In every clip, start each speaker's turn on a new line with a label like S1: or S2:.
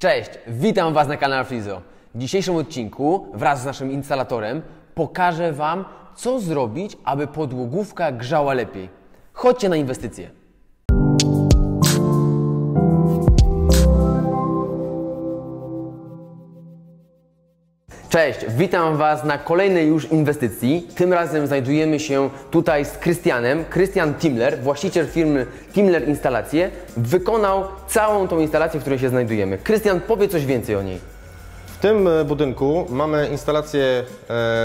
S1: Cześć, witam Was na kanale Frizo. W dzisiejszym odcinku wraz z naszym instalatorem pokażę Wam, co zrobić, aby podłogówka grzała lepiej. Chodźcie na inwestycje. Cześć, witam Was na kolejnej już inwestycji. Tym razem znajdujemy się tutaj z Krystianem. Krystian Timler, właściciel firmy Timler Instalacje, wykonał całą tą instalację, w której się znajdujemy. Krystian, powie coś więcej o niej.
S2: W tym e, budynku mamy instalację e,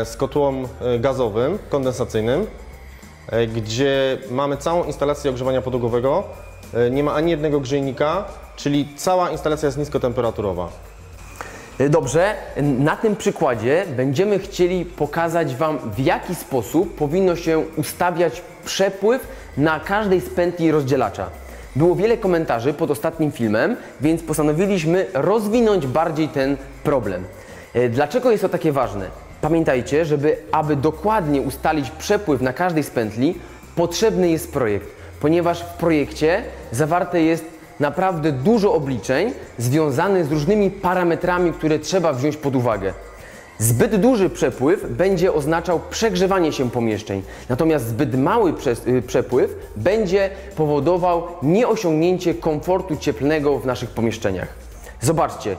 S2: z kotłą e, gazowym, kondensacyjnym, gdzie mamy całą instalację ogrzewania podłogowego. Nie ma ani jednego grzejnika, czyli cała instalacja jest niskotemperaturowa.
S1: Dobrze, na tym przykładzie będziemy chcieli pokazać Wam, w jaki sposób powinno się ustawiać przepływ na każdej z pętli rozdzielacza. Było wiele komentarzy pod ostatnim filmem, więc postanowiliśmy rozwinąć bardziej ten problem. E, Dlaczego jest to takie ważne? Pamiętajcie, żeby aby dokładnie ustalić przepływ na każdej z pętli, potrzebny jest projekt, ponieważ w projekcie zawarte jest naprawdę dużo obliczeń związanych z różnymi parametrami, które trzeba wziąć pod uwagę. Zbyt duży przepływ będzie oznaczał przegrzewanie się pomieszczeń, natomiast zbyt mały y, przepływ będzie powodował nieosiągnięcie komfortu cieplnego w naszych pomieszczeniach. Zobaczcie,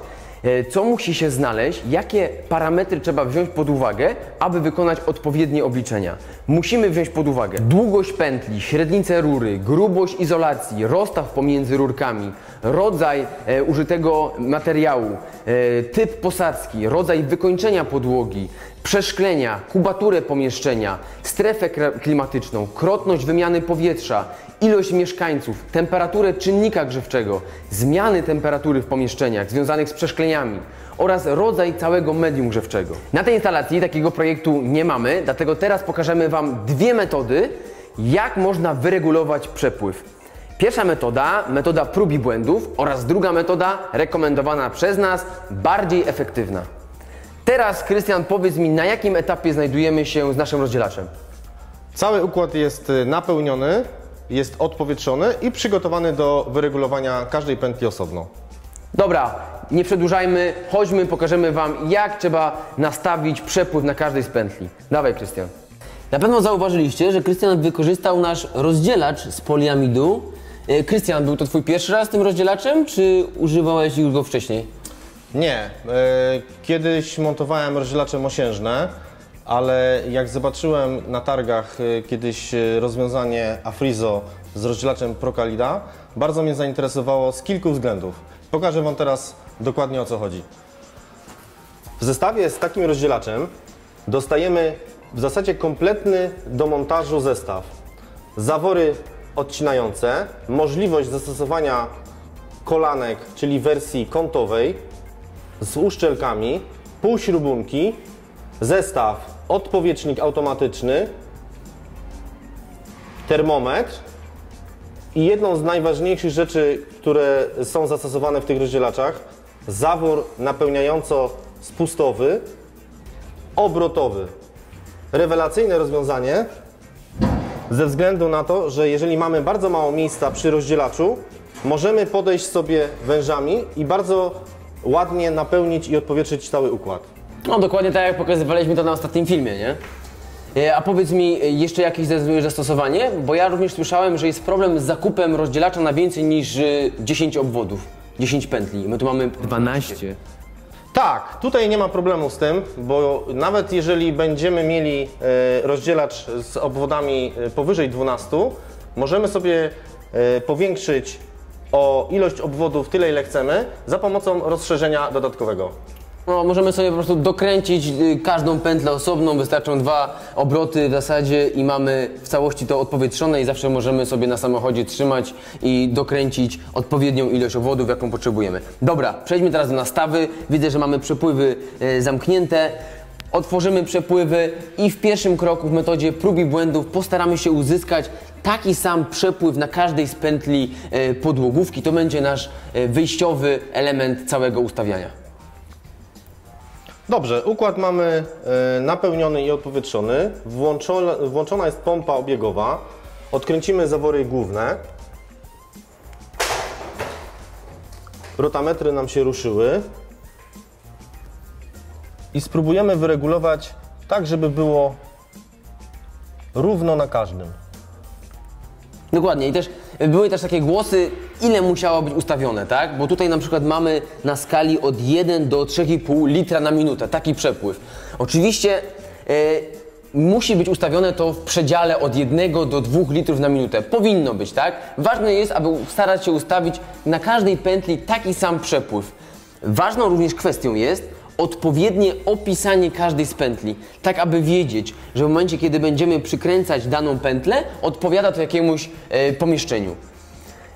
S1: co musi się znaleźć, jakie parametry trzeba wziąć pod uwagę, aby wykonać odpowiednie obliczenia. Musimy wziąć pod uwagę długość pętli, średnicę rury, grubość izolacji, rozstaw pomiędzy rurkami, rodzaj e, użytego materiału, e, typ posadzki, rodzaj wykończenia podłogi, przeszklenia, kubaturę pomieszczenia, strefę klimatyczną, krotność wymiany powietrza, ilość mieszkańców, temperaturę czynnika grzewczego, zmiany temperatury w pomieszczeniach związanych z przeszkleniami oraz rodzaj całego medium grzewczego. Na tej instalacji takiego projektu nie mamy, dlatego teraz pokażemy Wam dwie metody, jak można wyregulować przepływ. Pierwsza metoda, metoda prób i błędów oraz druga metoda, rekomendowana przez nas, bardziej efektywna. Teraz, Krystian, powiedz mi, na jakim etapie znajdujemy się z naszym rozdzielaczem?
S2: Cały układ jest e, napełniony, jest odpowietrzony i przygotowany do wyregulowania każdej pętli osobno.
S1: Dobra, nie przedłużajmy, chodźmy, pokażemy Wam, jak trzeba nastawić przepływ na każdej z pętli. Dawaj, Krystian. Na pewno zauważyliście, że Krystian wykorzystał nasz rozdzielacz z poliamidu. E, Krystian, był to Twój pierwszy raz z tym rozdzielaczem, czy używałeś już go wcześniej?
S2: Nie, e, kiedyś montowałem rozdzielacze mosiężne, ale jak zobaczyłem na targach e, kiedyś e, rozwiązanie Afrizo z rozdzielaczem Procalida, bardzo mnie zainteresowało z kilku względów. Pokażę Wam teraz dokładnie o co chodzi. W zestawie z takim rozdzielaczem dostajemy w zasadzie kompletny do montażu zestaw. Zawory odcinające, możliwość zastosowania kolanek, czyli wersji kątowej, z uszczelkami, półśrubunki, zestaw odpowietrznik automatyczny, termometr i jedną z najważniejszych rzeczy, które są zastosowane w tych rozdzielaczach, zawór napełniająco-spustowy, obrotowy. Rewelacyjne rozwiązanie ze względu na to, że jeżeli mamy bardzo mało miejsca przy rozdzielaczu, możemy podejść sobie wężami i bardzo ładnie napełnić i odpowietrzyć cały układ.
S1: No dokładnie tak jak pokazywaliśmy to na ostatnim filmie, nie? E, A powiedz mi, e, jeszcze jakieś zdecydujesz zastosowanie? Bo ja również słyszałem, że jest problem z zakupem rozdzielacza na więcej niż e, 10 obwodów, 10 pętli. My tu mamy 12.
S2: Tak, tutaj nie ma problemu z tym, bo nawet jeżeli będziemy mieli e, rozdzielacz z obwodami e, powyżej 12, możemy sobie e, powiększyć o ilość obwodów tyle, ile chcemy, za pomocą rozszerzenia dodatkowego.
S1: No, możemy sobie po prostu dokręcić y, każdą pętlę osobną, wystarczą dwa obroty w zasadzie i mamy w całości to odpowietrzone i zawsze możemy sobie na samochodzie trzymać i dokręcić odpowiednią ilość obwodów, jaką potrzebujemy. Dobra, przejdźmy teraz do nastawy. Widzę, że mamy przepływy y, zamknięte. Otworzymy przepływy i w pierwszym kroku w metodzie prób i błędów postaramy się uzyskać taki sam przepływ na każdej z pętli y, podłogówki. To będzie nasz y, wyjściowy element całego ustawiania.
S2: Dobrze, układ mamy e, napełniony i odpowietrzony. Włączona jest pompa obiegowa. Odkręcimy zawory główne. rotametry nam się ruszyły i spróbujemy wyregulować tak, żeby było równo na każdym.
S1: Dokładnie i też były też takie głosy, ile musiało być ustawione, tak? Bo tutaj na przykład mamy na skali od 1 do 3,5 litra na minutę, taki przepływ. Oczywiście e, musi być ustawione to w przedziale od 1 do 2 litrów na minutę. Powinno być, tak? Ważne jest, aby starać się ustawić na każdej pętli taki sam przepływ. Ważną również kwestią jest, odpowiednie opisanie każdej z pętli, tak aby wiedzieć, że w momencie, kiedy będziemy przykręcać daną pętlę, odpowiada to jakiemuś e, pomieszczeniu.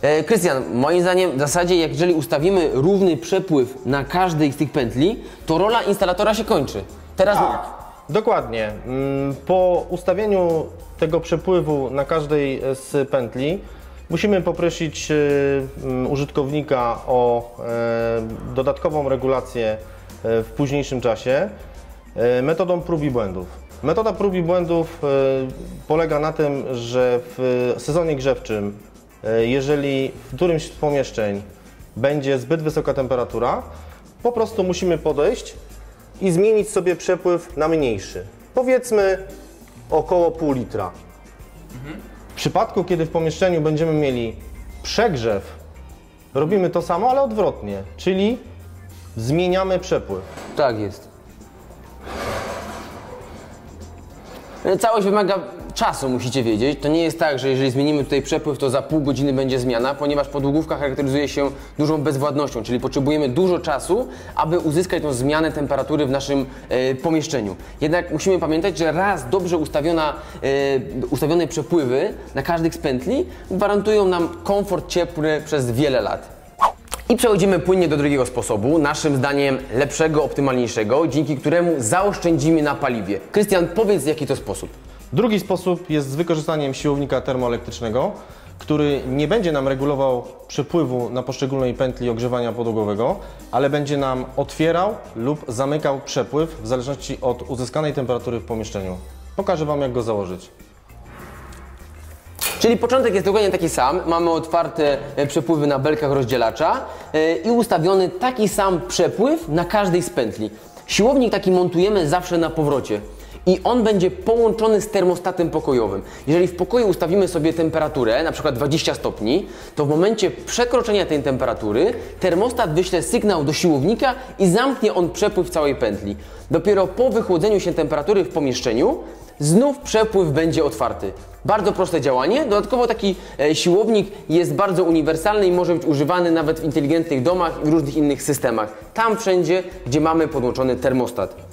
S1: E, Krystian, moim zdaniem w zasadzie jeżeli ustawimy równy przepływ na każdej z tych pętli, to rola instalatora się kończy. Teraz
S2: Tak, dokładnie. Mm, Po ustawieniu tego przepływu na każdej z pętli musimy poprosić y, mm, użytkownika o e, dodatkową regulację e, w późniejszym czasie e, metodą prób i błędów. Metoda prób i błędów e, polega na tym, że w sezonie grzewczym, e, jeżeli w którymś z pomieszczeń będzie zbyt wysoka temperatura, po prostu musimy podejść i zmienić sobie przepływ na mniejszy. Powiedzmy około pół litra. W przypadku, kiedy w pomieszczeniu będziemy mieli przegrzew, robimy to samo, ale odwrotnie, czyli zmieniamy przepływ.
S1: Tak jest. E, Całość wymaga czasu, musicie wiedzieć. To nie jest tak, że jeżeli zmienimy tutaj przepływ, to za pół godziny będzie zmiana, ponieważ podłogówka charakteryzuje się dużą bezwładnością, czyli potrzebujemy dużo czasu, aby uzyskać tą zmianę temperatury w naszym e, pomieszczeniu. Jednak musimy pamiętać, że raz dobrze ustawiona, e, ustawione przepływy na każdych z pętli gwarantują nam komfort ciepły przez wiele lat. I przechodzimy płynnie do drugiego sposobu, naszym zdaniem lepszego, optymalniejszego, dzięki któremu zaoszczędzimy na paliwie. Krystian, powiedz jaki to sposób.
S2: Drugi sposób jest z wykorzystaniem siłownika termoelektrycznego, który nie będzie nam regulował przepływu na poszczególnej pętli ogrzewania podłogowego, ale będzie nam otwierał lub zamykał przepływ w zależności od uzyskanej temperatury w pomieszczeniu. Pokażę Wam, jak go założyć.
S1: Czyli początek jest dokładnie taki sam. Mamy otwarte e, przepływy na belkach rozdzielacza e, i ustawiony taki sam przepływ na każdej z pętli. Siłownik taki montujemy zawsze na powrocie. I on będzie połączony z termostatem pokojowym. Jeżeli w pokoju ustawimy sobie temperaturę, na przykład 20 stopni, to w momencie przekroczenia tej temperatury termostat wyśle sygnał do siłownika i zamknie on przepływ całej pętli. Dopiero po wychłodzeniu się temperatury w pomieszczeniu znów przepływ będzie otwarty. Bardzo proste działanie. Dodatkowo taki e, siłownik jest bardzo uniwersalny i może być używany nawet w inteligentnych domach i w różnych innych systemach. Tam wszędzie, gdzie mamy podłączony termostat.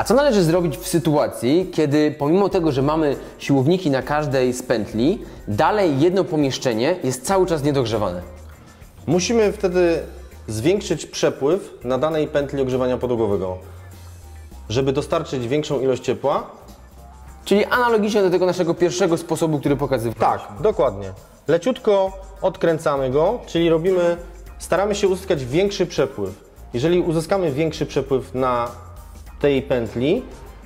S1: A co należy zrobić w sytuacji, kiedy pomimo tego, że mamy siłowniki na każdej z pętli, dalej jedno pomieszczenie jest cały czas niedogrzewane?
S2: Musimy wtedy zwiększyć przepływ na danej pętli ogrzewania podłogowego, żeby dostarczyć większą ilość ciepła.
S1: Czyli analogicznie do tego naszego pierwszego sposobu, który pokazywałem.
S2: Tak, dokładnie. Leciutko odkręcamy go, czyli robimy, staramy się uzyskać większy przepływ. Jeżeli uzyskamy większy przepływ na tej pętli,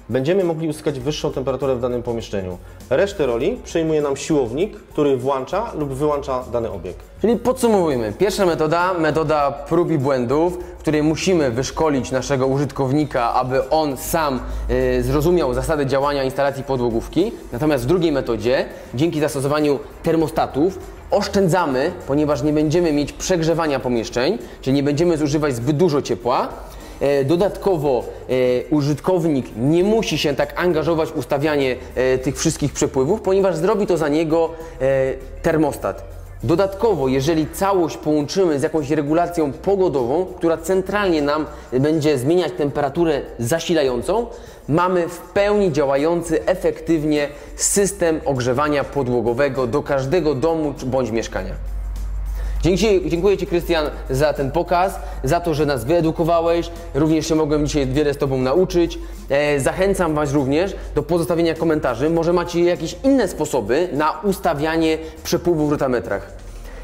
S2: będziemy mogli uzyskać wyższą temperaturę w danym pomieszczeniu. Resztę roli przejmuje nam siłownik, który włącza lub wyłącza dany obieg.
S1: Czyli podsumowujmy. Pierwsza metoda, metoda prób i błędów, w której musimy wyszkolić naszego użytkownika, aby on sam y, zrozumiał zasady działania instalacji podłogówki. Natomiast w drugiej metodzie, dzięki zastosowaniu termostatów, oszczędzamy, ponieważ nie będziemy mieć przegrzewania pomieszczeń, czyli nie będziemy zużywać zbyt dużo ciepła. E, Dodatkowo e, użytkownik nie musi się tak angażować w ustawianie e, tych wszystkich przepływów, ponieważ zrobi to za niego termostat. Dodatkowo, jeżeli całość połączymy z jakąś regulacją pogodową, która centralnie nam będzie zmieniać temperaturę zasilającą, mamy w pełni działający efektywnie system ogrzewania podłogowego do każdego domu bądź mieszkania. Dzięki, dziękuję Ci, Krystian, za ten pokaz, za to, że nas wyedukowałeś. Również się mogłem dzisiaj wiele z Tobą nauczyć. E, zachęcam Was również do pozostawienia komentarzy. Może macie jakieś inne sposoby na ustawianie przepływu w rotametrach.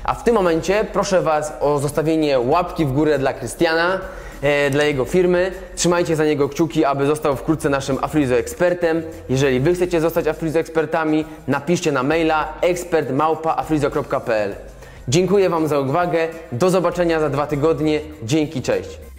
S1: A w tym momencie proszę Was o zostawienie łapki w górę dla Krystiana, e, dla jego firmy. Trzymajcie za niego kciuki, aby został wkrótce naszym Afrizo ekspertem. Jeżeli Wy chcecie zostać Afrizo ekspertami, napiszcie na maila ekspertmałpaafrizo.pl. Dziękuję Wam za uwagę. Do zobaczenia za dwa tygodnie. Dzięki, cześć.